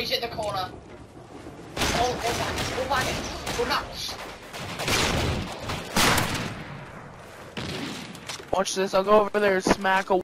he's in the corner. Oh, go back, go back, go nuts. Watch this. I'll go over there and smack a